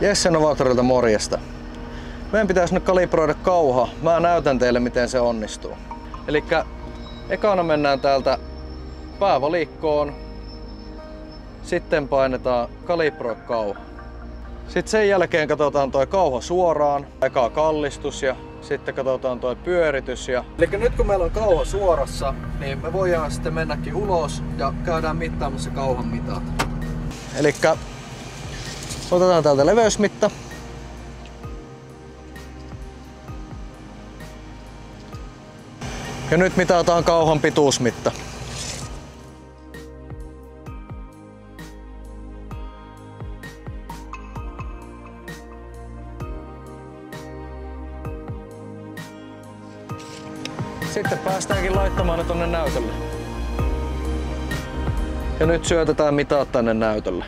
Jesse Novatorilta morjesta. Meidän pitäisi nyt kalibroida kauha. Mä näytän teille miten se onnistuu. Eli ekana mennään täältä päävalikkoon. Sitten painetaan kalibroi kauha. Sitten sen jälkeen katsotaan toi kauha suoraan. Eka kallistus ja sitten katsotaan toi pyöritys. Ja... Eli nyt kun meillä on kauha suorassa, niin me voidaan sitten mennäkin ulos ja käydään mittaamassa kauhan mitat. Eli otetaan täältä leveysmitta. Ja nyt mitataan kauhan pituusmitta. Sitten päästäänkin laittamaan ne tonne näytölle. Ja nyt syötetään mitat tänne näytölle.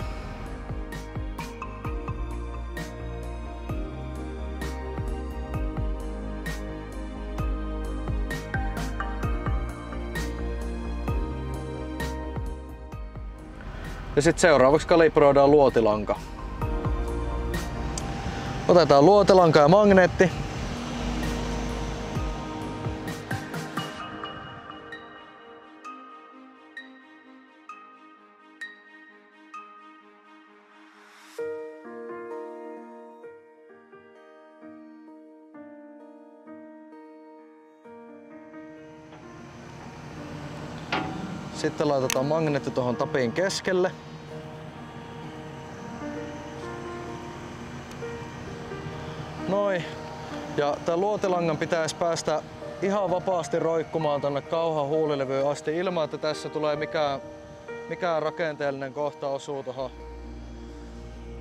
Ja sitten seuraavaksi kalibroidaan luotilanka. Otetaan luotilanka ja magneetti. Sitten laitetaan magneetti tuohon tapin keskelle. Noin. Ja tämän luotilangan pitäisi päästä ihan vapaasti roikkumaan tonne kauhan huulilevyyn asti ilman, että tässä tulee mikään, mikään rakenteellinen kohta osuu tuohon.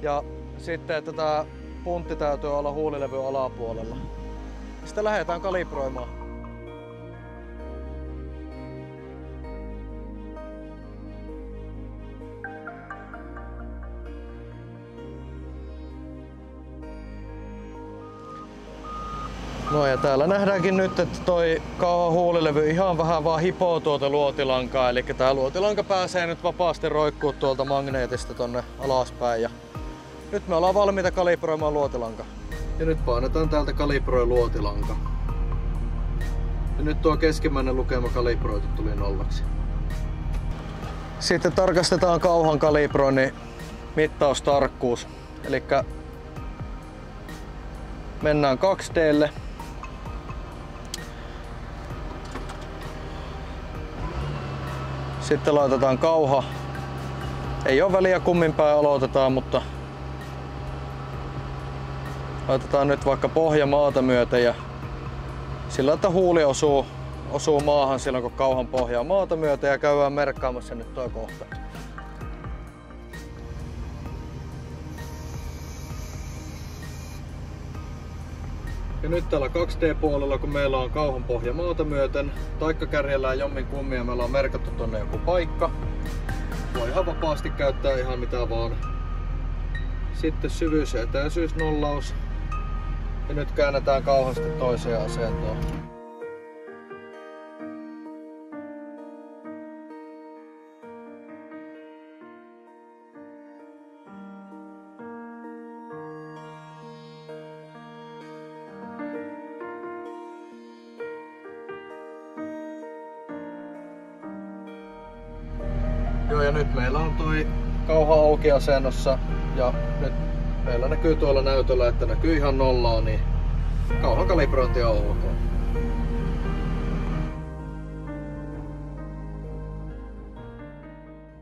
Ja sitten, että tämä puntti täytyy olla huulilevyn alapuolella. Sitten lähdetään kalibroimaan. No ja täällä nähdäänkin nyt, että toi kauhan huulilevy ihan vähän vaan hipoo tuota luotilankaa. Eli tää luotilanka pääsee nyt vapaasti roikkuu tuolta magneetista tonne alaspäin. Ja nyt me ollaan valmiita kalibroimaan luotilanka. Ja nyt painetaan täältä kalibroi luotilanka. Ja nyt tuo keskimmäinen lukema kalibroitu tuli nollaksi. Sitten tarkastetaan kauhan kalibroinnin mittaustarkkuus. Eli mennään 2Dlle Sitten laitetaan kauha. Ei ole väliä kummin päin aloitetaan, mutta laitetaan nyt vaikka pohja maata myöten ja sillä että huuli osuu, osuu maahan silloin kun kauhan pohjaa maata myöten ja käydään merkkaamassa nyt tuo kohta. Ja nyt täällä 2D-puolella, kun meillä on kauhan pohja maata myöten, taikka kärjellään jommin kummia, meillä on merkattu tonne joku paikka. Voi ihan vapaasti käyttää ihan mitä vaan. Sitten syvyys- ja etäisyysnollaus. Ja nyt käännetään kauhasta toiseen asentoon. Joo ja nyt meillä on toi kauha auki asennossa ja nyt meillä näkyy tuolla näytöllä, että näkyy ihan nollaa, niin kauhan kalibrointi on ok.